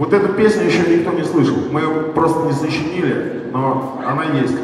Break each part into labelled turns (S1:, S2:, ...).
S1: Вот эту песню еще никто не слышал. Мы ее просто не сочинили, но она есть.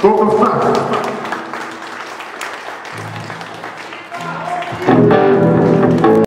S1: Todo fraco.